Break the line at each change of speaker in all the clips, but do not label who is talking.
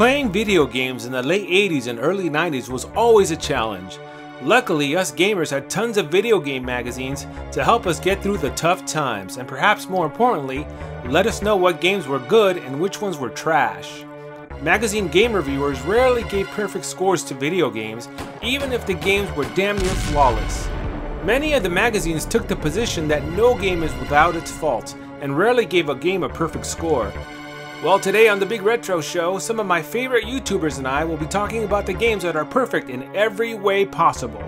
Playing video games in the late 80s and early 90s was always a challenge. Luckily, us gamers had tons of video game magazines to help us get through the tough times, and perhaps more importantly, let us know what games were good and which ones were trash. Magazine game reviewers rarely gave perfect scores to video games, even if the games were damn near flawless. Many of the magazines took the position that no game is without its faults, and rarely gave a game a perfect score. Well, today on the Big Retro Show, some of my favorite YouTubers and I will be talking about the games that are perfect in every way possible.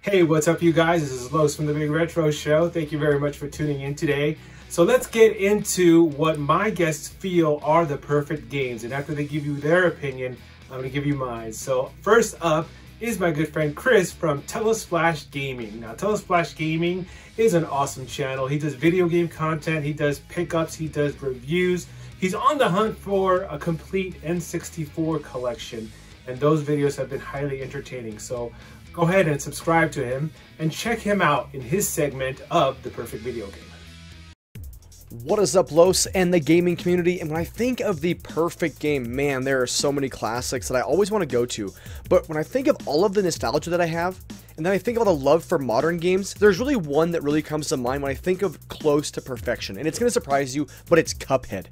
Hey, what's up, you guys? This is Los from the Big Retro Show. Thank you very much for tuning in today. So let's get into what my guests feel are the perfect games. And after they give you their opinion, I'm to give you mine. So first up is my good friend Chris from Telesplash Gaming. Now, Telesplash Gaming is an awesome channel. He does video game content, he does pickups, he does reviews. He's on the hunt for a complete N64 collection, and those videos have been highly entertaining. So go ahead and subscribe to him and check him out in his segment of The Perfect Video Game.
What is up, Los and the gaming community? And when I think of the perfect game, man, there are so many classics that I always want to go to. But when I think of all of the nostalgia that I have, and then I think of the love for modern games, there's really one that really comes to mind when I think of close to perfection. And it's going to surprise you, but it's Cuphead.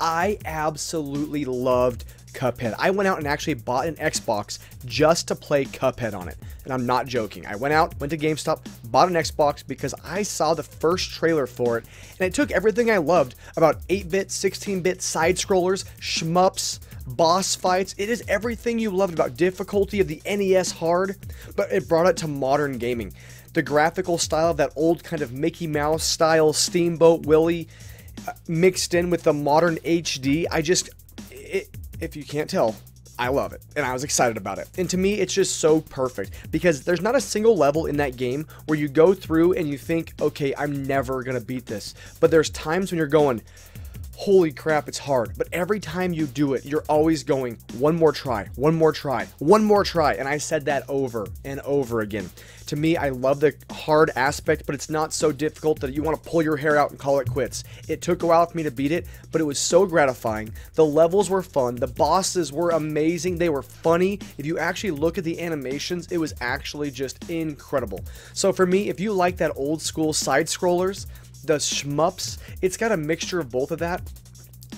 I absolutely loved Cuphead. I went out and actually bought an Xbox just to play Cuphead on it. And I'm not joking. I went out, went to GameStop, bought an Xbox because I saw the first trailer for it, and it took everything I loved about 8-bit, 16-bit side scrollers, shmups, boss fights. It is everything you loved about difficulty of the NES hard, but it brought it to modern gaming. The graphical style of that old kind of Mickey Mouse style Steamboat Willie uh, mixed in with the modern HD, I just it, if you can't tell, I love it and I was excited about it. And to me, it's just so perfect because there's not a single level in that game where you go through and you think, okay, I'm never gonna beat this. But there's times when you're going, holy crap, it's hard. But every time you do it, you're always going, one more try, one more try, one more try. And I said that over and over again. To me, I love the hard aspect, but it's not so difficult that you want to pull your hair out and call it quits. It took a while for me to beat it, but it was so gratifying. The levels were fun, the bosses were amazing, they were funny. If you actually look at the animations, it was actually just incredible. So for me, if you like that old school side scrollers, the shmups, it's got a mixture of both of that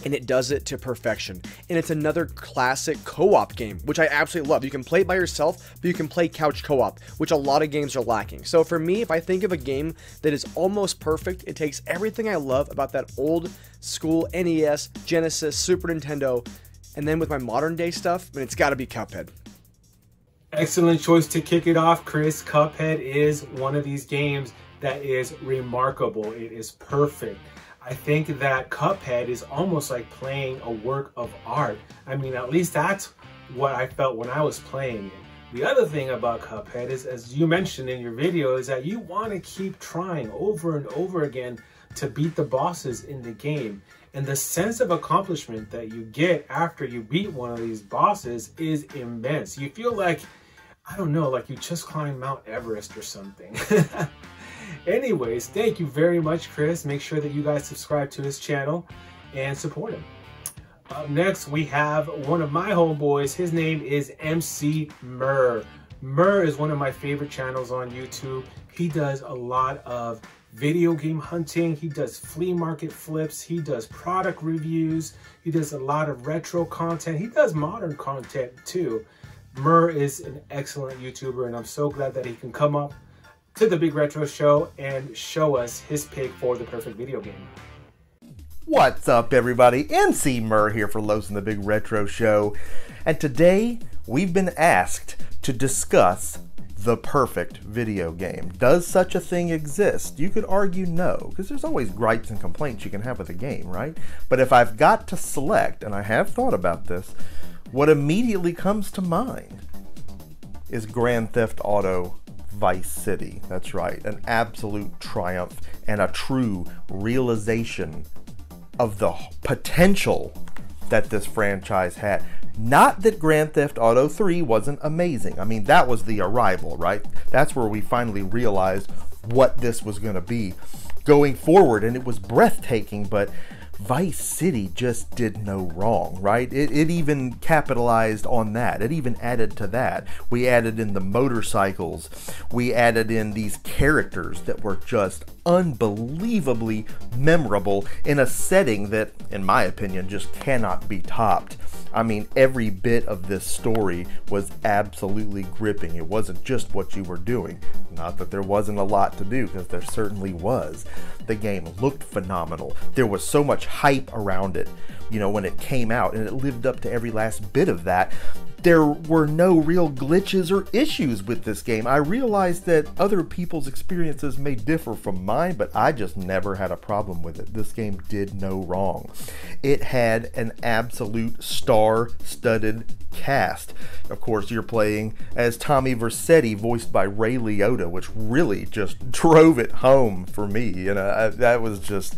and it does it to perfection. And it's another classic co-op game, which I absolutely love. You can play it by yourself, but you can play couch co-op, which a lot of games are lacking. So for me, if I think of a game that is almost perfect, it takes everything I love about that old school NES, Genesis, Super Nintendo, and then with my modern day stuff, and it's got to be Cuphead.
Excellent choice to kick it off, Chris. Cuphead is one of these games that is remarkable. It is perfect. I think that Cuphead is almost like playing a work of art. I mean, at least that's what I felt when I was playing it. The other thing about Cuphead is, as you mentioned in your video, is that you want to keep trying over and over again to beat the bosses in the game. And the sense of accomplishment that you get after you beat one of these bosses is immense. You feel like, I don't know, like you just climbed Mount Everest or something. Anyways, thank you very much, Chris. Make sure that you guys subscribe to his channel and support him. Up next, we have one of my homeboys. His name is MC Murr. Murr is one of my favorite channels on YouTube. He does a lot of video game hunting. He does flea market flips. He does product reviews. He does a lot of retro content. He does modern content too. Murr is an excellent YouTuber and I'm so glad that he can come up to the Big Retro Show and show us his pick for the perfect video game.
What's up, everybody? Emceemur here for Los and the Big Retro Show. And today we've been asked to discuss the perfect video game. Does such a thing exist? You could argue no, because there's always gripes and complaints you can have with a game, right? But if I've got to select, and I have thought about this, what immediately comes to mind is Grand Theft Auto Vice City. That's right, an absolute triumph and a true realization of the potential that this franchise had. Not that Grand Theft Auto 3 wasn't amazing. I mean, that was the arrival, right? That's where we finally realized what this was going to be. going forward, and it was breathtaking, but Vice City just did no wrong, right? It, it even capitalized on that. It even added to that. We added in the motorcycles. We added in these characters that were just unbelievably memorable in a setting that, in my opinion, just cannot be topped. I mean, every bit of this story was absolutely gripping. It wasn't just what you were doing. Not that there wasn't a lot to do, because there certainly was. The game looked phenomenal. There was so much hype around it, you know, when it came out, and it lived up to every last bit of that there were no real glitches or issues with this game. I realized that other people's experiences may differ from mine, but I just never had a problem with it. This game did no wrong. It had an absolute star studded cast. Of course, you're playing as Tommy Vercetti, voiced by Ray Liotta, which really just drove it home for me. You know, that was just.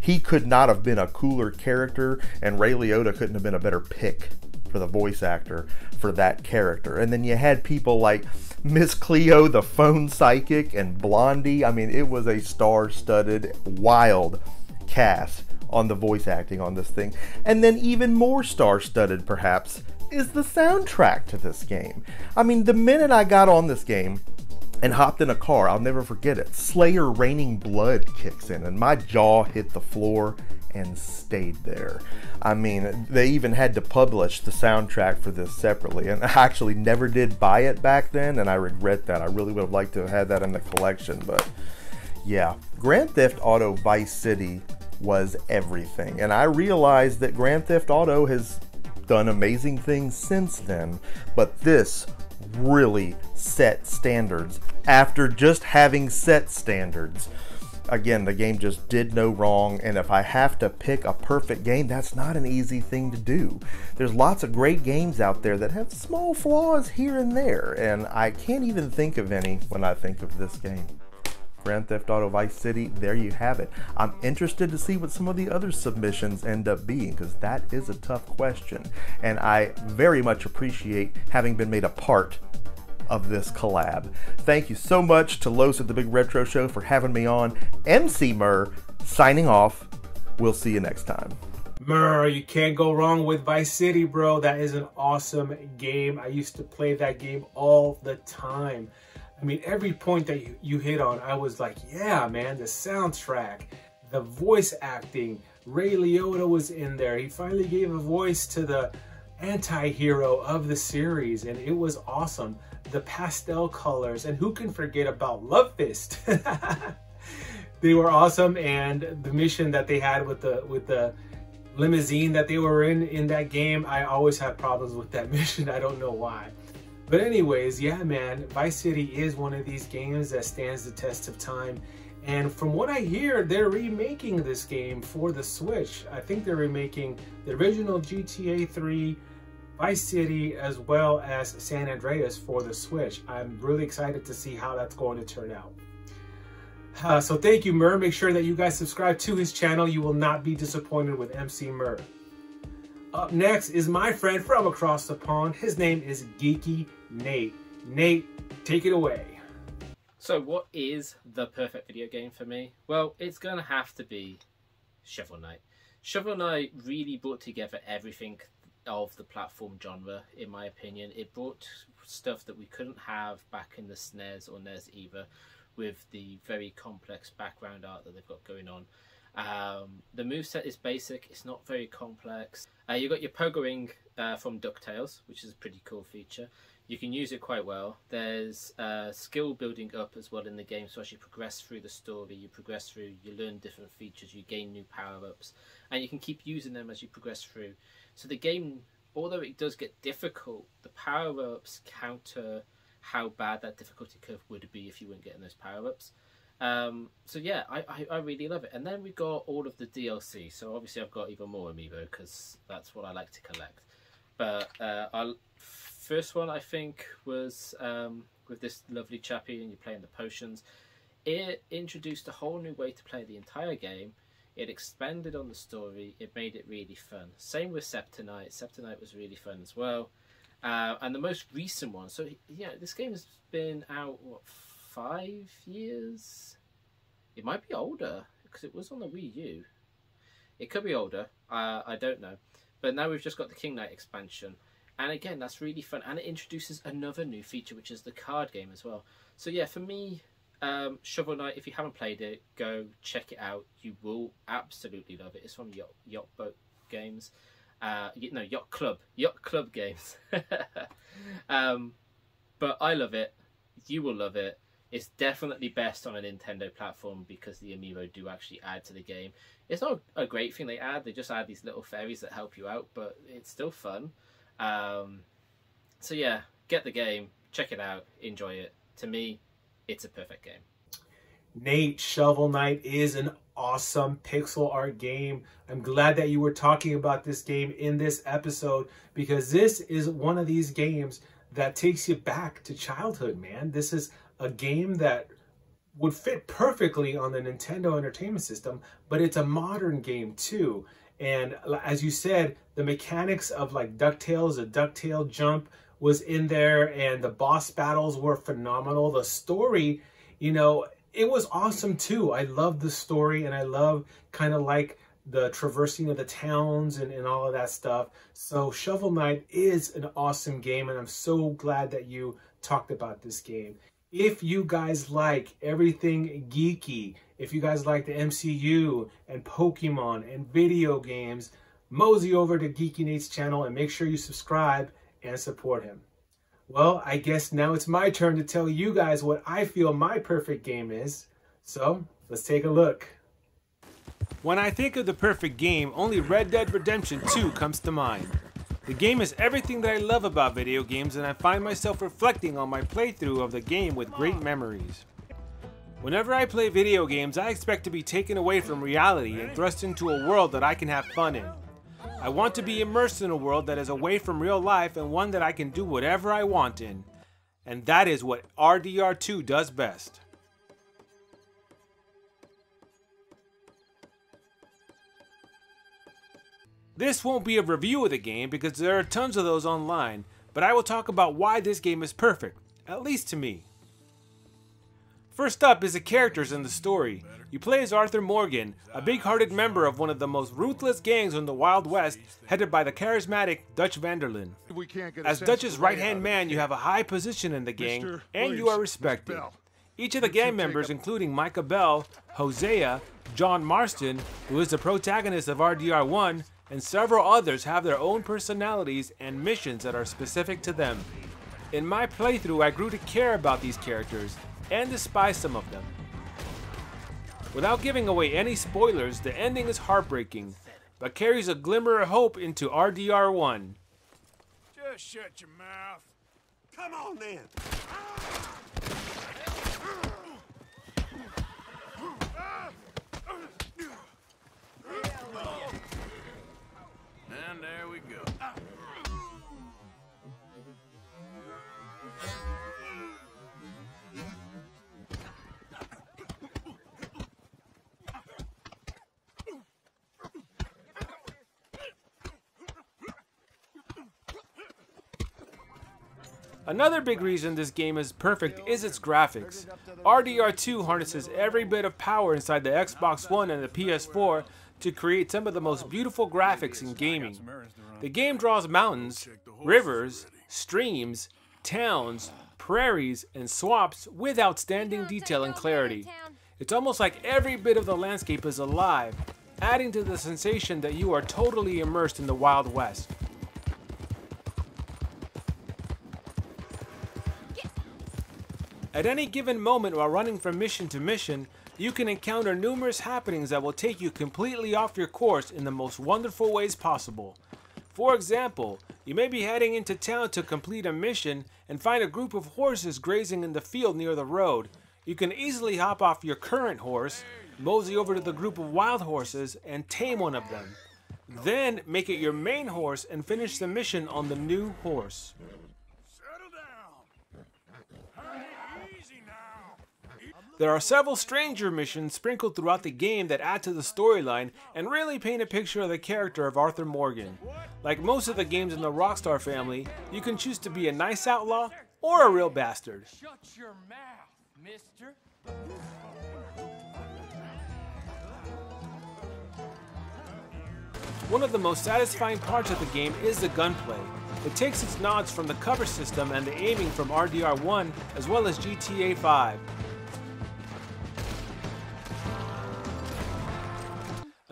He could not have been a cooler character, and Ray Liotta couldn't have been a better pick for the voice actor for that character. And then you had people like Miss Cleo, the phone psychic, and Blondie. I mean, it was a star studded, wild cast on the voice acting on this thing. And then, even more star studded, perhaps, is the soundtrack to this game. I mean, the minute I got on this game, and hopped in a car. I'll never forget it. Slayer Raining Blood kicks in, and my jaw hit the floor and stayed there. I mean, they even had to publish the soundtrack for this separately, and I actually never did buy it back then, and I regret that. I really would have liked to have had that in the collection, but yeah. Grand Theft Auto Vice City was everything, and I realized that Grand Theft Auto has done amazing things since then, but this really set standards after just having set standards again, the game just did no wrong. And if I have to pick a perfect game, that's not an easy thing to do. There's lots of great games out there that have small flaws here and there, and I can't even think of any when I think of this game. Grand Theft Auto Vice City, there you have it. I'm interested to see what some of the other submissions end up being because that is a tough question. And I very much appreciate having been made a part of this collab. Thank you so much to Los at the Big Retro Show for having me on. Emceemur signing off. We'll see you next time.
Mur, you can't go wrong with Vice City, bro. That is an awesome game. I used to play that game all the time. I mean, every point that you, you hit on, I was like, yeah, man, the soundtrack, the voice acting, Ray Liotta was in there. He finally gave a voice to the anti-hero of the series, and it was awesome the pastel colors, and who can forget about Love Fist? they were awesome, and the mission that they had with the with the limousine that they were in in that game, I always had problems with that mission. I don't know why. But anyways, yeah, man, Vice City is one of these games that stands the test of time. And from what I hear, they're remaking this game for the Switch. I think they're remaking the original GTA 3 Vice City as well as San Andreas for the Switch. I'm really excited to see how that's going to turn out. Uh, so thank you, Mur. Make sure that you guys subscribe to his channel. You will not be disappointed with Emceemur. Up next is my friend from across the pond. His name is Geeky Nate. Nate, take it away.
So what is the perfect video game for me? Well, it's going to have to be Shovel Knight. Shovel Knight really brought together everything of the platform genre, in my opinion. It brought stuff that we couldn't have back in the SNES or NES either, with the very complex background art that they've got going on. Um, the moveset is basic, it's not very complex. Uh, you've got your Pogoing uh, from DuckTales, which is a pretty cool feature. You can use it quite well. There's uh, skill building up as well in the game, so as you progress through the story, you progress through, you learn different features, you gain new power ups, and you can keep using them as you progress through. So the game, although it does get difficult, the power ups counter how bad that difficulty curve would be if you weren't getting those power ups. Um, so yeah, I, I, I, really love it. And then we got all of the DLC. So obviously I've got even more amiibo because that's what I like to collect. But uh, our first one I think was um, with this lovely chappie and you're playing the potions. It introduced a whole new way to play the entire game it expanded on the story. It made it really fun. Same with Specter Knight. Septonite was really fun as well. Uh, and the most recent one. So yeah, this game has been out what five years? It might be older. because it was on the Wii U. It could be older. Uh, I don't know. But now we've just got the King Knight expansion. And again, that's really fun. And it introduces another new feature, which is the card game as well. So yeah, for me, um, Shovel Knight, if you haven't played it, go check it out. You will absolutely love it. It's from Yacht, Yacht Boat Games. Uh, no, Yacht Club. Yacht Club Games. um, but I love it. You will love it. It's definitely best on a Nintendo platform because the amiibo do actually add to the game. It's not a great thing they add. They just add these little fairies that help you out, but it's still fun. Um, so yeah, get the game, check it out, enjoy it. To me, it's a perfect game.
Nate, Shovel Knight is an awesome pixel art game. I'm glad that you were talking about this game in this episode because this is one of these games that takes you back to childhood, man. This is a game that would fit perfectly on the Nintendo Entertainment System, but it's a modern game too. And as you said, the mechanics of like DuckTales, a DuckTale jump was in there, and the boss battles were phenomenal. The story, you know, it was awesome too. I love the story, and I love kind of like the traversing of the towns and, and all of that stuff. So Shovel Knight is an awesome game, and I'm so glad that you talked about this game. If you guys like everything geeky, if you guys like the MCU and Pokemon and video games, mosey over to Geeky Nate's channel and make sure you subscribe and support him. Well, I guess now it's my turn to tell you guys what I feel my perfect game is. So, let's take a look.
When I think of the perfect game, only Red Dead Redemption 2 comes to mind. The game is everything that I love about video games and I find myself reflecting on my playthrough of the game with great memories. Whenever I play video games, I expect to be taken away from reality and thrust into a world that I can have fun in. I want to be immersed in a world that is away from real life and one that I can do whatever I want in. And that is what RDR2 does best. This won't be a review of the game because there are tons of those online, but I will talk about why this game is perfect, at least to me. First up is the characters in the story. You play as Arthur Morgan, a big-hearted member of one of the most ruthless gangs in the Wild West, headed by the charismatic Dutch van der Linde. As Dutch's right-hand man, you have a high position in the gang, and you are respected. Each of the gang members, including Micah Bell, Hosea, John Marston, who is the protagonist of RDR1, and several others have their own personalities and missions that are specific to them. In my playthrough, I grew to care about these characters and despise some of them. Without giving away any spoilers, the ending is heartbreaking, but carries a glimmer of hope into RDR1.
Just shut your mouth. Come on then. And there we go.
Another big reason this game is perfect is its graphics. RDR2 harnesses every bit of power inside the Xbox One and the PS4 to create some of the most beautiful graphics in gaming. The game draws mountains, rivers, streams, towns, prairies, and swamps with outstanding detail and clarity. It's almost like every bit of the landscape is alive, adding to the sensation that you are totally immersed in the Wild West. At any given moment while running from mission to mission, you can encounter numerous happenings that will take you completely off your course in the most wonderful ways possible. For example, you may be heading into town to complete a mission and find a group of horses grazing in the field near the road. You can easily hop off your current horse, mosey over to the group of wild horses, and tame one of them. Then make it your main horse and finish the mission on the new horse.
Settle down. Easy now.
There are several stranger missions sprinkled throughout the game that add to the storyline and really paint a picture of the character of Arthur Morgan. Like most of the games in the Rockstar family, you can choose to be a nice outlaw or a real bastard.
Shut your mouth, mister.
One of the most satisfying parts of the game is the gunplay. It takes its nods from the cover system and the aiming from RDR1 as well as GTA 5.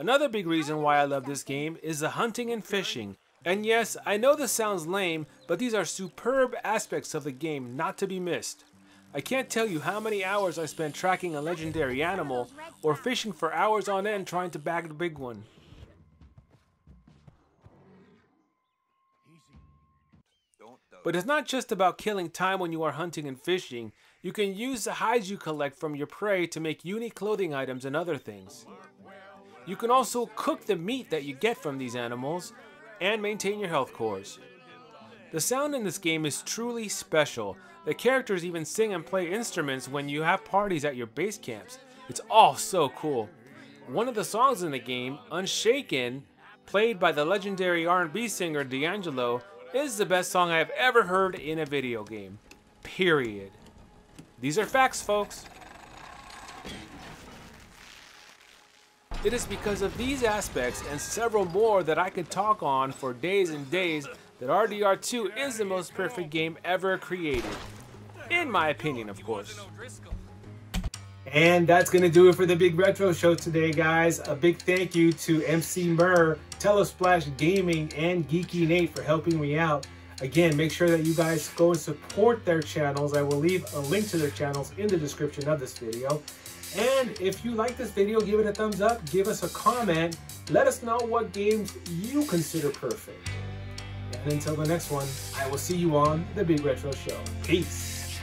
Another big reason why I love this game is the hunting and fishing. And yes, I know this sounds lame, but these are superb aspects of the game not to be missed. I can't tell you how many hours I spent tracking a legendary animal or fishing for hours on end trying to bag the big one. But it's not just about killing time when you are hunting and fishing. You can use the hides you collect from your prey to make unique clothing items and other things. You can also cook the meat that you get from these animals and maintain your health cores. The sound in this game is truly special. The characters even sing and play instruments when you have parties at your base camps. It's all so cool. One of the songs in the game, Unshaken, played by the legendary R&B singer D'Angelo, is the best song I have ever heard in a video game. Period. These are facts, folks. It is because of these aspects and several more that I could talk on for days and days that RDR2 is the most perfect game ever created. In my opinion, of course.
And that's going to do it for the Big Retro Show today, guys. A big thank you to Emceemur, Telesplash Gaming, and Geeky Nate for helping me out. Again, make sure that you guys go and support their channels. I will leave a link to their channels in the description of this video. And if you like this video, give it a thumbs up, give us a comment, let us know what games you consider perfect. And until the next one, I will see you on The Big Retro Show. Peace.